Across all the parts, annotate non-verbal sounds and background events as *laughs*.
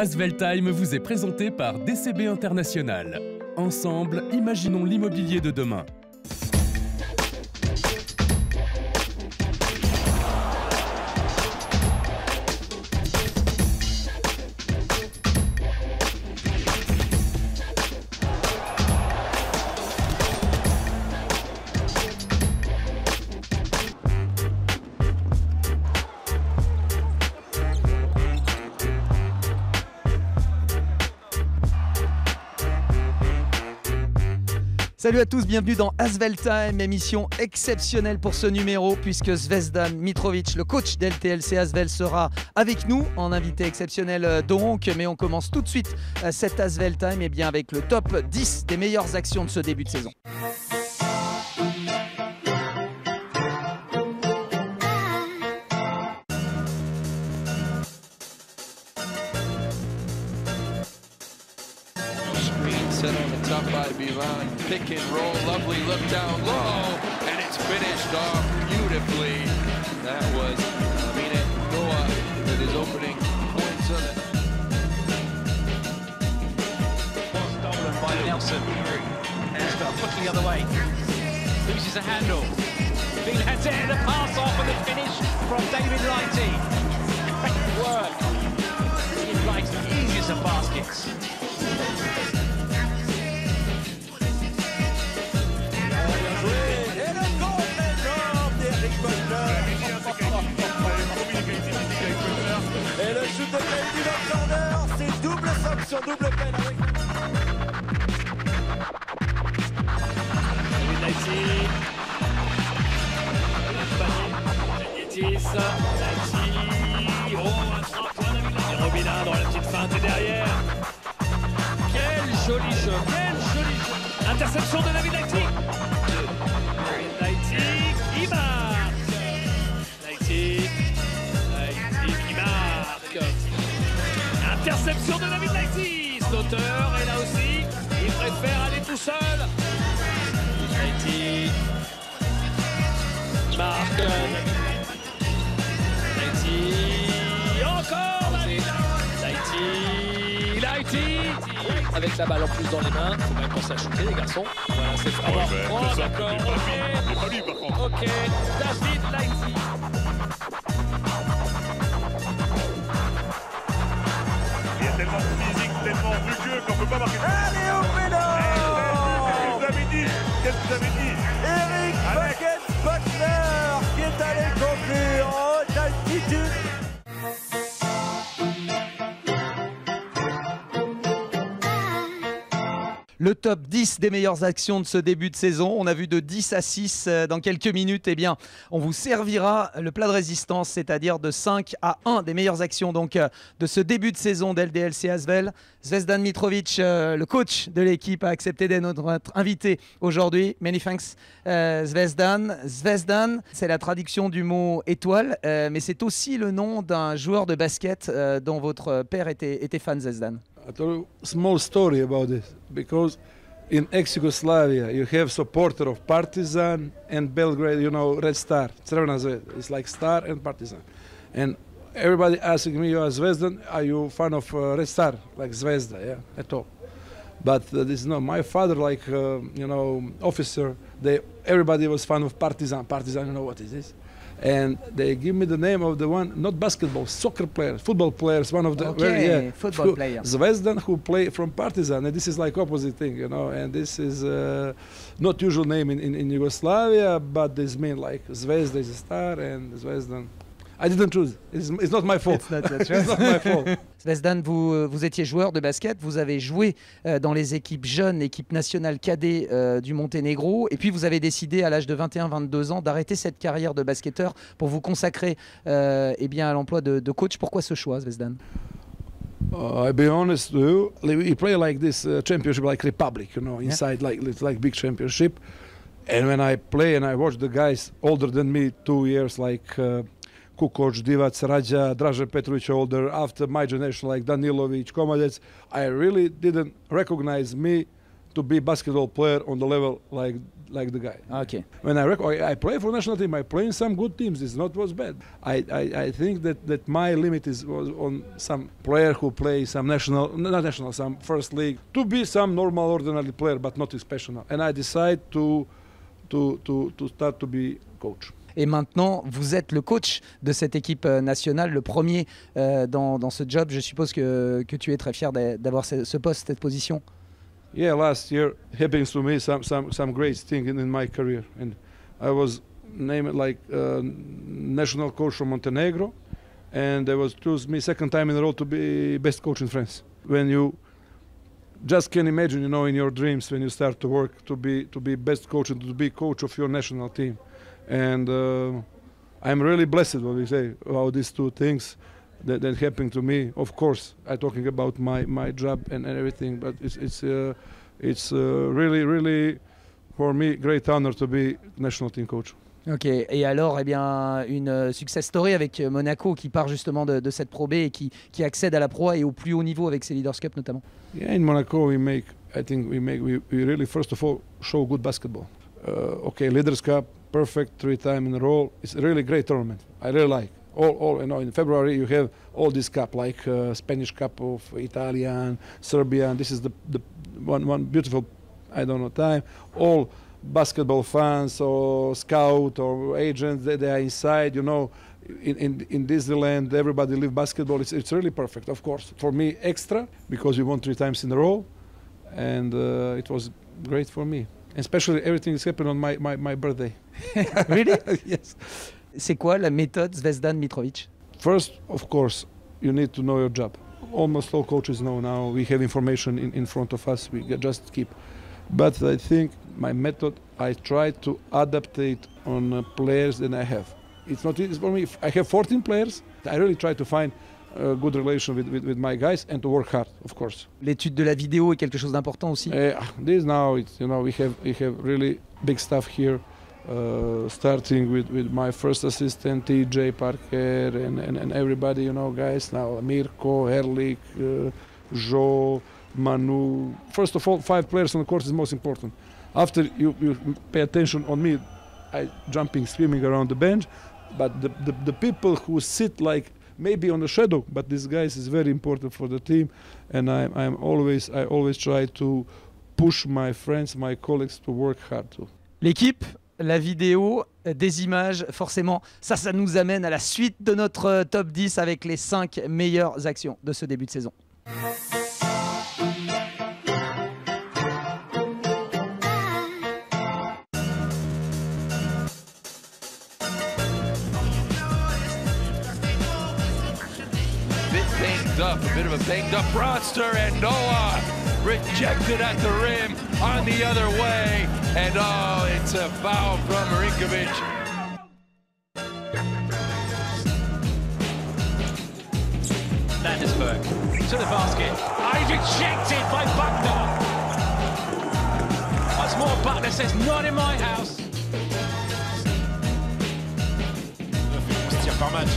Asvel Time vous est présenté par DCB International. Ensemble, imaginons l'immobilier de demain. Salut à tous, bienvenue dans Asvel Time, émission exceptionnelle pour ce numéro puisque Zvezdan Mitrovic, le coach d'LTLC Asvel, sera avec nous en invité exceptionnel euh, donc. Mais on commence tout de suite euh, cet Asvel Time et bien avec le top 10 des meilleures actions de ce début de saison. Top. Pick and roll, lovely look down low, and it's finished off beautifully. That was Amine Noua with his opening points uh, on it. stolen by Nelson. And looking the other way. Loses a handle. Bean has it, the pass off and the finish from David Lighty. Great work. Et le shoot de Kennedy Alexander, c'est double sanction, double peine avec la petite derrière. Quel joli jeu. Quel joli jeu. Interception de David Lighty. Interception de David Lighty. Slaughter est là aussi. Il préfère aller tout seul. Lighty. Marque. Lighty. Encore Lighty. Lighty. Avec la balle en plus dans les mains. Faut bien penser à shooter les garçons. Voilà, c'est fort. oh, d'accord. Ok. Ok. David Lighty. Tellement rugueux qu'on peut pas marquer. Allez au Qu'est-ce que vous avez dit? Qu'est-ce que vous avez dit? Eric Alex. Le top 10 des meilleures actions de ce début de saison. On a vu de 10 à 6 euh, dans quelques minutes. Eh bien, on vous servira le plat de résistance, c'est-à-dire de 5 à 1 des meilleures actions donc, euh, de ce début de saison d'LDLC Asvel. Zvezdan Mitrovic, euh, le coach de l'équipe, a accepté d'être notre invité aujourd'hui. Many thanks, Zvezdan. Zvezdan, c'est la traduction du mot étoile, mais c'est aussi le nom d'un joueur de basket dont votre père était, était fan, Zvezdan. I'll tell you a small story about this because in ex-Yugoslavia you have supporter of Partizan and Belgrade, you know, Red Star, Crvena Zvezda. It's like Star and Partizan. And everybody asking me, you are Zvezdan, are you fan of uh, Red Star, like Zvezda, yeah, at all. But uh, this is not my father, like, uh, you know, officer, they, everybody was fan of Partizan. Partizan, you know what is this? And they give me the name of the one, not basketball, soccer players, football players, one of the Okay, football who- player. Zvezdan who play from Partizan, and this is like opposite thing, you know. And this is uh, not usual name in, in, in Yugoslavia, but this mean like Zvezda is a star and Zvezdan. I didn't choose. It's, it's not my fault. It's not *laughs* It's not my fault. Zvezdan, vous, euh, vous étiez joueur de basket, vous avez joué euh, dans les équipes jeunes, l'équipe nationale cadet euh, du Monténégro, et puis vous avez décidé à l'âge de 21-22 ans d'arrêter cette carrière de basketteur pour vous consacrer euh, eh bien, à l'emploi de, de coach. Pourquoi ce choix, Zvezdan Uh, I'll be honest with you. We play like this uh, championship, like Republic, you know, inside like it's like big championship. And when I play and I watch the guys older than me, two years, like uh, Kukoc, Divac, Raja, Dražen Petrovic older, after my generation, like Danilovic, Komazec, I really didn't recognize me to be basketball player on the level like like the guy. Ah, ok. When I rec- I I play for national team, I play in some good teams. It's not was bad. I, I, I think that, that my limit is was on some player who play some national, not national, some first league to be some normal ordinary player, but not exceptional. And I decide to to to to start to be coach. Et maintenant, vous êtes le coach de cette équipe euh, nationale, le premier euh, dans, ce job. Je suppose que, que tu es très fier d'a- d'avoir ce, poste, cette position. Yeah, last year happens to me some some some great thing in, in my career, and I was named like uh, national coach from Montenegro, and they was choose me second time in a row to be best coach in France. When you just can imagine, you know, in your dreams when you start to work to be to be best coach and to be coach of your national team, and uh, I'm really blessed what we say about these two things that, that happened to me. Of course, I'm talking about my, my job and, and everything, but it's it's uh, it's uh, really really for me great honor to be national team coach. Ok, et alors, eh bien, une euh, success story avec euh, Monaco qui part justement de, de cette Pro B et qui, qui accède à la Pro A et au plus haut niveau avec ses Leaders Cup notamment. Yeah, in Monaco we make I think we make we, we really first of all show good basketball. Uh, okay, Leaders Cup, perfect three time in a row. It's a really great tournament. I really like. All, all you know, in February you have all this cup like uh, Spanish Cup of Italian, Serbian. This is the, the one one beautiful, I don't know time. All basketball fans or scout or agents they, they are inside. You know, in, in in Disneyland everybody live basketball. It's it's really perfect. Of course, for me extra because we won three times in a row, and uh, it was great for me. Especially everything is happened on my, my, my birthday. *laughs* Really? *laughs* yes. C'est quoi la méthode Zvezdan Mitrovic First, of course, you need to know your job. Almost all coaches know now. We have information in, in front of us. We just keep. But I think my method, I try to adapt it on uh, players that I have. It's not easy for me. If I have 14 players, I really try to find good relation with, with, with my guys and to work hard, of course. L'étude de la vidéo est quelque chose d'important aussi. Uh, this now, it's you know, we have we have really big stuff here. Uh, starting with, with my first assistant TJ Parker and, and, and everybody you know guys now Mirko, Herlik, uh, Joe, Manu. First of all, five players on the court is most important. After you, you pay attention on me, I jumping, screaming around the bench, but the, the, the people who sit like maybe on the shadow, but this guys is very important for the team, and I, I'm always I always try to push my friends, my colleagues to work hard too. L'équipe, la vidéo, des images, forcément, ça, ça nous amène à la suite de notre euh, top 10 avec les 5 meilleures actions de ce début de saison. Of a banged up Bronster and Noua rejected at the rim on the other way. And oh, it's a foul from Marinkovic. Landesberg to the basket. He's rejected by Buckner. Once more, Buckner says, not in my house. On se tire par match.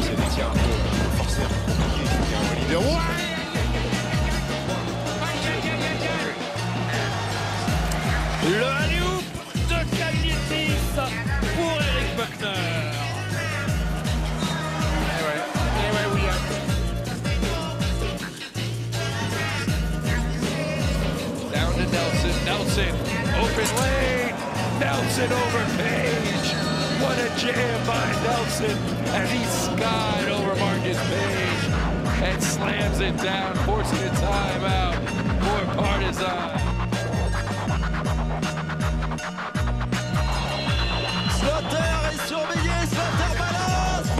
C'est des tirs un un peu compliqués. Faut un libéro. Le alley-oop de Kalietis pour Eric Buckner. Down to Nelson. Nelson, open lane. Nelson over Paige. What a jam by Nelson. And he skied over Marcus Paige and slams it down, forcing a timeout for Partizan. Slaughter est surveillé, Slaughter balance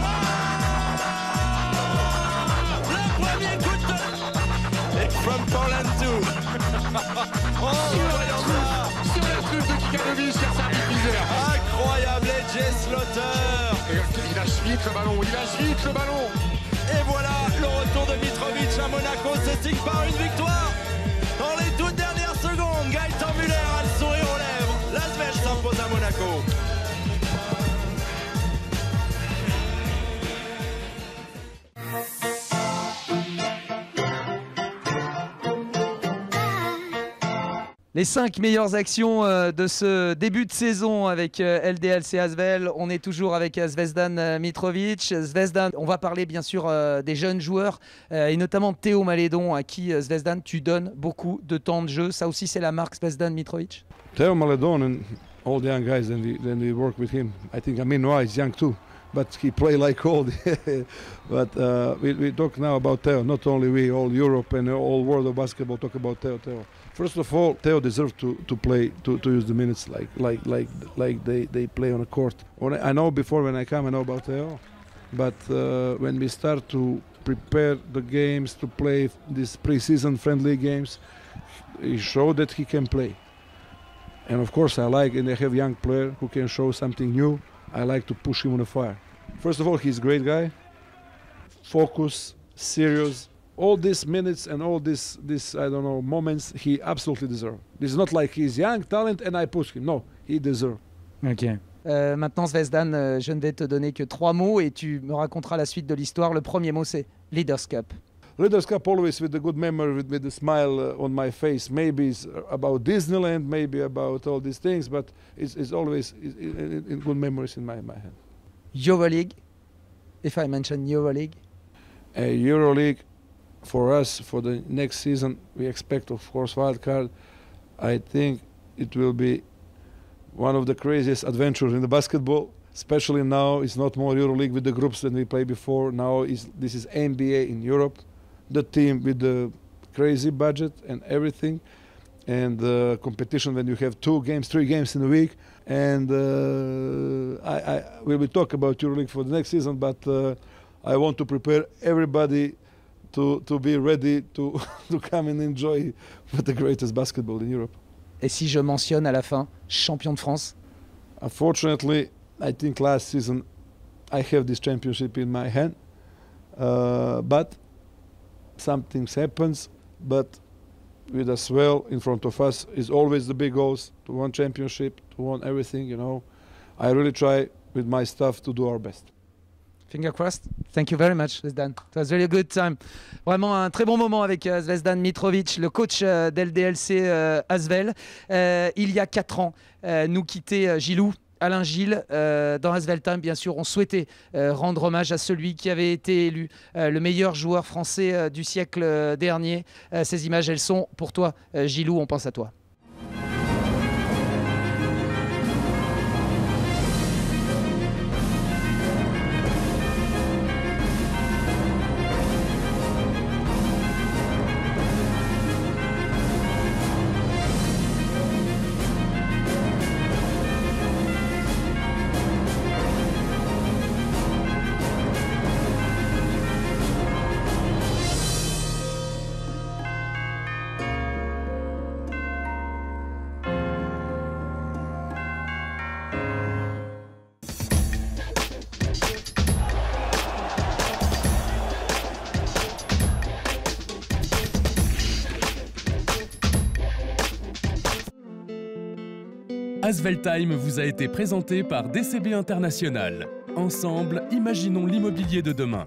Le premier coup de tête Et from Poland too *laughs* Oh, Sur la truffe de Kikanovic, car c'est un diffuseur. Incroyable Jay Slaughter Il lâche vite le ballon, il lâche vite le ballon. De Mitrovic à Monaco se signe par une victoire. Dans les toutes dernières secondes, Gaëtan Muller a le sourire aux lèvres. L'Asvel s'impose à Monaco Les cinq meilleures actions euh, de ce début de saison avec euh, LDLC Asvel. On est toujours avec euh, Zvezdan Mitrovic. Zvezdan, on va parler bien sûr des jeunes joueurs et notamment Théo Malédon à qui Zvezdan tu donnes beaucoup de temps de jeu. Ça aussi c'est la marque Zvezdan Mitrovic. Théo Malédon and all the young guys and we, we work with him. I think Amin is young too. but he play like *laughs* old. but uh, we, we talk now about Theo. Not only we, all Europe and all world of basketball talk about. Theo. First of all, Theo deserves to, to play to, to use the minutes like like like like they, they play on a court. I, I know before when I come I know about Theo, but uh, when we start to prepare the games to play these preseason friendly games, he showed that he can play. And of course, I like and they have young player who can show something new. I like to push him on the fire. First of all, he's a great guy. Focus, serious. All these minutes and all these, this I don't know, moments, he absolutely deserves. This is not like he's young talent and I push him. No, he deserves. Ok. Euh, maintenant, Zvezdan, euh, je ne vais te donner que trois mots et tu me raconteras la suite de l'histoire. Le premier mot, c'est Leaders Cup. Leaders Cup always with a good memory, with, with a smile uh, on my face. Maybe it's about Disneyland, maybe about all these things, but it's, it's always in, in good memories in my, my head. EuroLeague, if I mention EuroLeague? Uh, EuroLeague, for us, for the next season, we expect, of course, wildcard. I think it will be one of the craziest adventures in the basketball especially now it's not more EuroLeague with the groups than we played before. Now is this is NBA in Europe the team with the crazy budget and everything, and the competition when you have two games, three games in a week. And uh, I, I we will talk about EuroLeague for the next season, but uh, I want to prepare everybody to, to be ready to, *laughs* to come and enjoy *laughs* the greatest basketball in Europe. Et si je mentionne à la fin champion de France Unfortunately, I think last season I have this championship in my hand, uh, but something happens, but with us well in front of us is always the big goals to win championship, to win everything, you know. I really try with my staff to do our best. Finger crossed. Thank you very much, Zvezdan. It was really a good time. Vraiment un très bon moment avec uh, Zvezdan Mitrovic, le coach uh, d'LDLC uh, Asvel. Euh, il y a 4 ans, euh, nous quittait euh, Gilou Alain Gilles, euh, dans Asveltime, bien sûr, on souhaitait euh, rendre hommage à celui qui avait été élu euh, le meilleur joueur français du siècle dernier. ces images, elles sont pour toi, Gilou, on pense à toi. Asveltime vous a été présenté par DCB International. Ensemble, imaginons l'immobilier de demain.